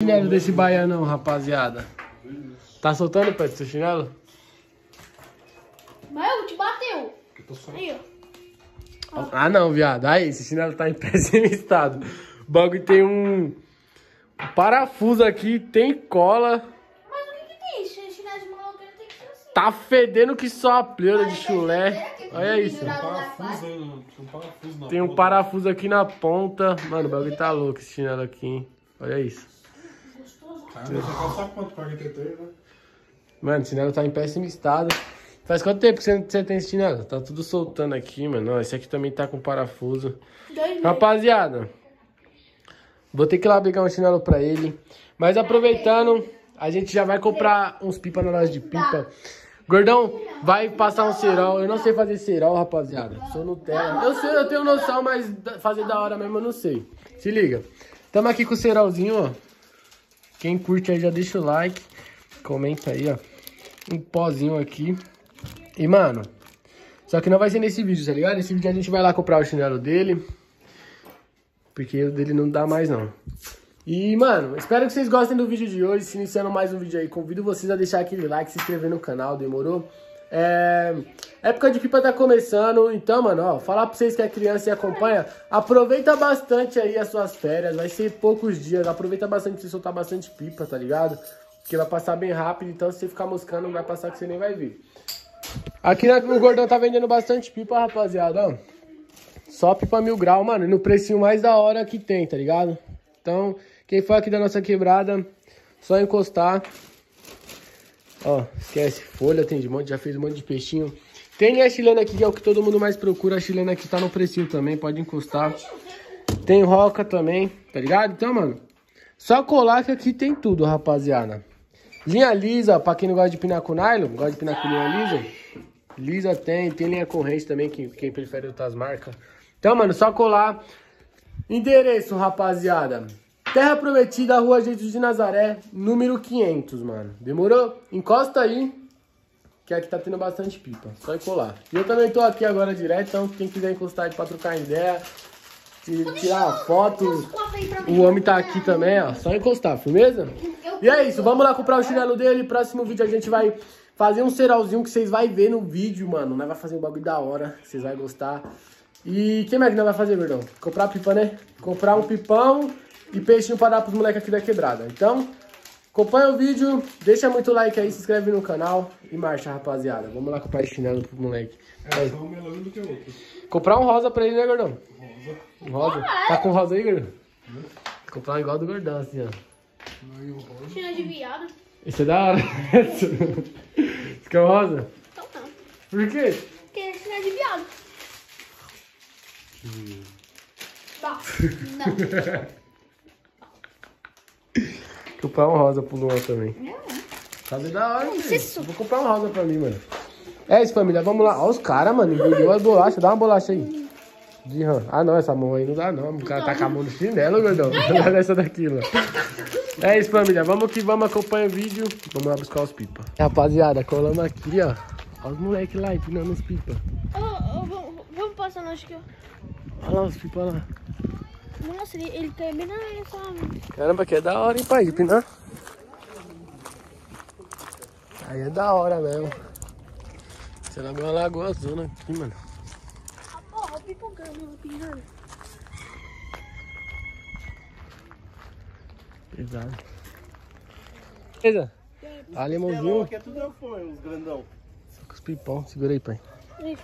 Chinelo desse baianão, rapaziada. Tá soltando, Pedro, seu chinelo? Mas eu te bateu. Aí, ó. Ah, não, viado. Aí, esse chinelo tá em péssimo estado. O bagulho tem um parafuso aqui, tem cola. Mas o que que tem? Esse Chinelo de maloqueiro tem que ser assim. Tá fedendo que só a pleura de chulé. Olha isso. Parafuso aí, não. Tinha um parafuso na Tem um ponta. parafuso aqui na ponta. Mano, o bagulho tá louco esse chinelo aqui, hein? Olha isso. Cara, deixa eu calçar quanto? 43, né? Mano, o chinelo tá em péssimo estado. Faz quanto tempo que você, você tem esse chinelo? Tá tudo soltando aqui, mano. Esse aqui também tá com parafuso. Dois. Rapaziada, vou ter que ir lá pegar um chinelo pra ele. Mas aproveitando, a gente já vai comprar uns pipa na loja de pipa. Gordão, vai passar um cerol. Eu não sei fazer cerol, rapaziada. Sou Nutella. Eu sei, eu tenho noção, mas fazer da hora mesmo eu não sei. Se liga. Tamo aqui com o cerolzinho, ó. Quem curte aí já deixa o like. Comenta aí, ó. Um pozinho aqui. E, mano, só que não vai ser nesse vídeo, tá ligado? Nesse vídeo a gente vai lá comprar o chinelo dele. Porque o dele não dá mais, não. E, mano, espero que vocês gostem do vídeo de hoje. Se iniciando mais um vídeo aí, convido vocês a deixar aquele like, se inscrever no canal, demorou? É... Época de pipa tá começando, então, mano, ó, falar pra vocês que é criança e acompanha, aproveita bastante aí as suas férias, vai ser poucos dias, aproveita bastante pra você soltar bastante pipa, tá ligado? Porque vai passar bem rápido, então se você ficar moscando, vai passar que você nem vai ver. Aqui na- o Gordão tá vendendo bastante pipa, rapaziada, ó. Só pipa mil grau, mano, no precinho mais da hora que tem, tá ligado? Então, quem for aqui da nossa quebrada, só encostar. Ó, esquece, folha tem de monte, já fez um monte de peixinho. Tem a chilena aqui, que é o que todo mundo mais procura. A chilena aqui tá no precinho também, pode encostar. Tem roca também, tá ligado? Então, mano, só colar que aqui tem tudo, rapaziada. Linha lisa, pra quem não gosta de pinar com nylon, gosta de pinar com linha lisa. Lisa tem, tem linha corrente também, quem, quem prefere outras marcas. Então, mano, só colar. Endereço, rapaziada. Terra Prometida, Rua Jesus de Nazaré, número 500, mano. Demorou? Encosta aí, que aqui tá tendo bastante pipa. Só ir colar. E eu também tô aqui agora direto, então quem quiser encostar aí pra trocar ideia, ti- tirar foto, o homem tá aqui também, ó. Só encostar, firmeza? E é isso, vamos lá comprar o chinelo dele. Próximo vídeo a gente vai fazer um cerolzinho que vocês vão ver no vídeo, mano. Nós vai fazer um bagulho da hora, vocês vão gostar. E que mais que nós vai fazer, gordão? Comprar pipa, né? Comprar um pipão e peixinho pra dar pros moleques aqui da quebrada. Então, acompanha o vídeo, deixa muito like aí, se inscreve no canal e marcha, rapaziada. Vamos lá comprar esse chinelo pro moleque. É, só um melhor do que o outro. Comprar um rosa pra ele, né, gordão? Rosa. Um rosa? Tá com rosa aí, gordão? Comprar um igual do gordão, assim, ó. Chinelo de viado. Esse é da hora. Esse que é o rosa? Então não. Por quê? Porque é chinelo de viado. Tá. Não. Comprar um rosa pro Luan também. É da hora, filho. Vou comprar um rosa pra mim, mano. É isso, família. Vamos lá. Olha os caras, mano. Engoliu as bolachas. Dá uma bolacha aí. De rã. Ah, não. Essa mão aí não dá, não. O cara tá com a mão no chinelo, gordão. Não é dessa daqui, mano. É isso, família. Vamos que vamos. Acompanha o vídeo. Vamos lá buscar os pipa. Rapaziada, colamos aqui, ó. Olha os moleques lá empinando os pipa. Ô, ô, vamos- Vamos passar no aqui, ó. Olha lá os pipa lá. Nossa, ele, ele tá bem na essa. Caramba, que é da hora, hein, pai, de pinar. Aí é da hora mesmo. Você ver uma lagoa azul aqui, mano. Ó, ó, o pipocão, meu pirando. Pesado. Beleza? Alemãozinho Aqui é tudo eu foi, os grandão. com os pipão. Segura aí, pai. Aqui.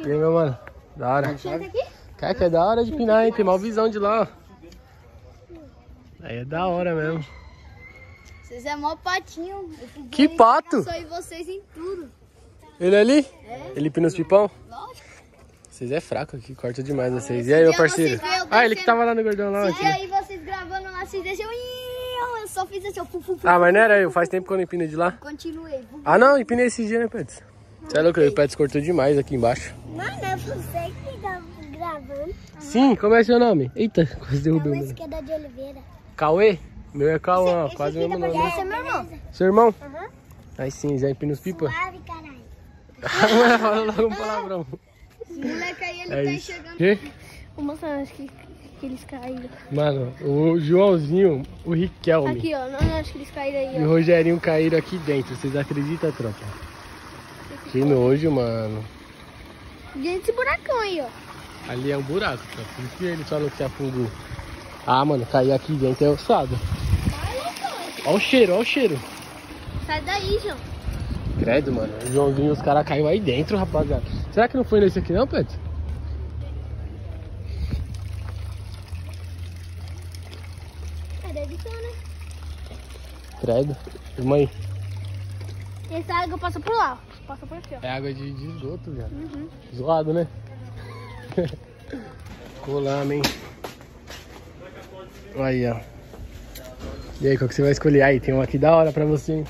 E aí, meu mano? Da hora. Chega aqui? Cara, que é da hora de pinar, hein? Tem mal visão de lá, ó. Aí é da hora mesmo. Vocês é mó patinho. Eu Que pato? Só vocês em tudo. Ele ali? Ele pina os pipão? Lógico. Vocês é fraco aqui, corta demais vocês. E aí, meu parceiro? eu Ah, ele que tava lá no gordão lá. E aqui. aí vocês gravando lá, vocês deixam... Eu só fiz assim, ó. Ah, mas não era eu. Faz tempo que eu não empino de lá. Continuei. Ah, não. Empinei esse dia, né, Pets? Você é louco? O Pets cortou demais aqui embaixo. Mano, é você que tá gravando. Sim, como é seu nome? Eita, quase derrubei o meu. é da de Oliveira. Cauê? Meu é Cauã, ó, quase o mesmo nome. Esse é meu irmão. Seu irmão? Aí sim, já empina os pipa. Suave, caralho. Fala logo um palavrão. Esse moleque aí, ele É tá enxergando. Quê? Vou mostrar, acho que. que eles caíram. Mano, o Joãozinho, o Riquelme Aqui, ó. Não, não, acho que eles caíram aí, e o. Rogerinho caíram aqui dentro. Vocês acreditam, tropa? Que nojo, mano. Dentro desse buracão aí, ó. Ali é um buraco, tropa. Por isso que ele falou que afundou. Ah, mano, cair aqui dentro é ossado. Olha o cheiro, olha o cheiro. Sai daí, João. Credo, mano. O Joãozinho, os caras caiu aí dentro, rapaziada. Será que não foi nesse aqui não, Pedro? É, ser, né? Credo. Mãe, Essa água passa por lá. Passa por aqui, ó. é água de, de esgoto, viado. Uhum. Zoado, né? Colamos, hein? Aí, ó. E aí, qual que você vai escolher? Aí, tem um aqui da hora pra você, hein?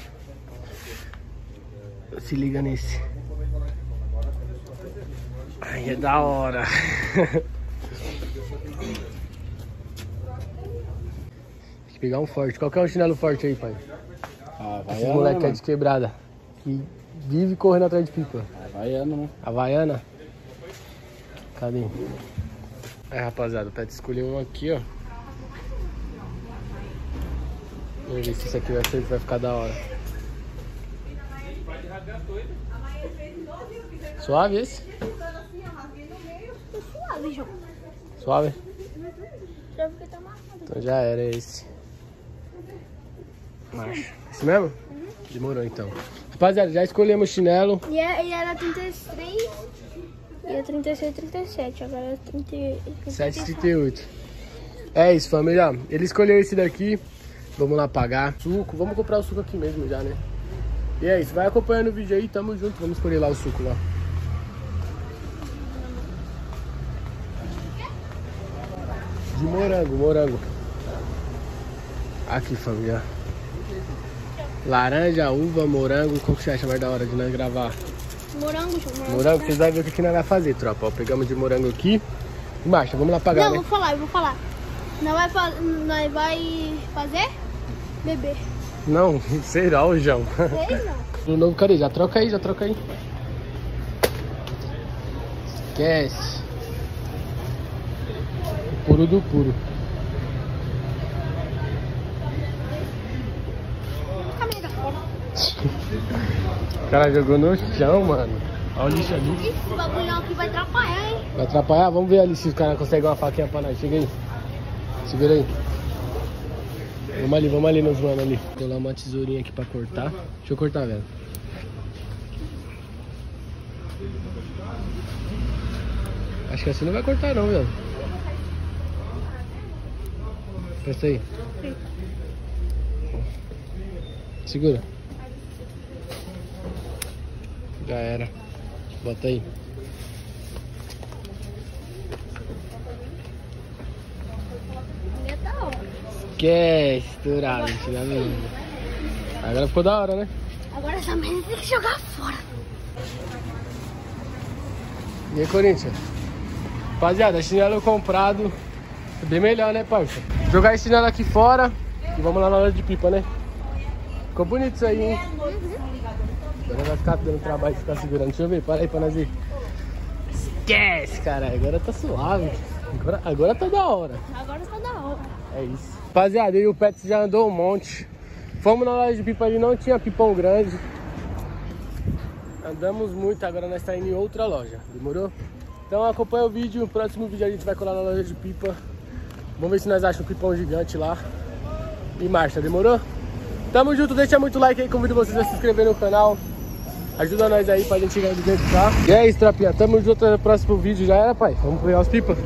Se liga nesse. Aí é da hora. Tem que pegar um forte. Qual que é o chinelo forte aí, pai? Ah, Esse moleque é de quebrada. Que vive correndo atrás de pipa. Havaiana, né? Havaiana? Cadê? É, rapaziada, o Pet escolheu um aqui, ó. Vamos ver se isso aqui vai, ser, vai ficar da hora. Suave esse? Suave, João. Suave? Então já era esse. Macho. Mesmo? Demorou então. Rapaziada, já escolhemos o chinelo. E, é- e era 33. E é 36, 37. Agora é 30, 7,38. É isso, família. Ele escolheu esse daqui. Vamos lá pagar. Suco. Vamos comprar o suco aqui mesmo já, né? E é isso. Vai acompanhando o vídeo aí. Tamo junto. Vamos escolher lá o suco lá. De morango, morango. Aqui, família. Laranja, uva, morango. Qual que você acha mais da hora de nós gravar? Morango. Morango. Morango, vocês vão ver o que, que nós vai fazer, tropa. Ó, pegamos de morango aqui. E marcha, vamos lá pagar, Não, né? vou falar, eu vou falar. Nós vai, fa nós vai fazer? Beber. Não, será o João. Sei não. O novo, cadê? Já troca aí, já troca aí. Esquece. O puro do puro. Caminha fora. O cara jogou no chão, mano. Olha o lixo ali. Esse bagulhão aqui vai atrapalhar, hein? Vai atrapalhar? Vamos ver ali se os caras conseguem uma faquinha pra nós. Chega aí. Segura aí. Vamos ali, vamos ali nos mano ali. Vou lá uma tesourinha aqui pra cortar. Deixa eu cortar, velho. Acho que assim não vai cortar não, velho. Presta aí. Segura. Já era. Bota aí. É da hora. Esquece, dourado, tira a minha. Agora ficou da hora, né? Agora essa merda tem que jogar fora. E aí, Corinthians? Rapaziada, chinelo comprado é bem melhor, né, parça? Jogar esse chinelo aqui fora e vamos lá na hora de pipa, né? Ficou bonito isso aí, hein? Agora vai ficar dando trabalho de ficar segurando. Deixa eu ver, para aí pra nós ver. Esquece, cara. Agora tá suave. Agora, agora tá da hora. Agora tá da hora. É isso. Rapaziada, e o Pets já andou um monte. Fomos na loja de pipa ali, não tinha pipão grande. Andamos muito, agora nós estamos indo em outra loja. Demorou? Então acompanha o vídeo, no próximo vídeo a gente vai colar na loja de pipa. Vamos ver se nós achamos um pipão gigante lá. E marcha, demorou? Tamo junto, deixa muito like aí, convido vocês a se inscrever no canal. Ajuda nós aí pra gente chegar dentro, tá? E é isso, trapinha. Tamo junto no próximo vídeo. Já era, pai? Vamos pegar os pipas?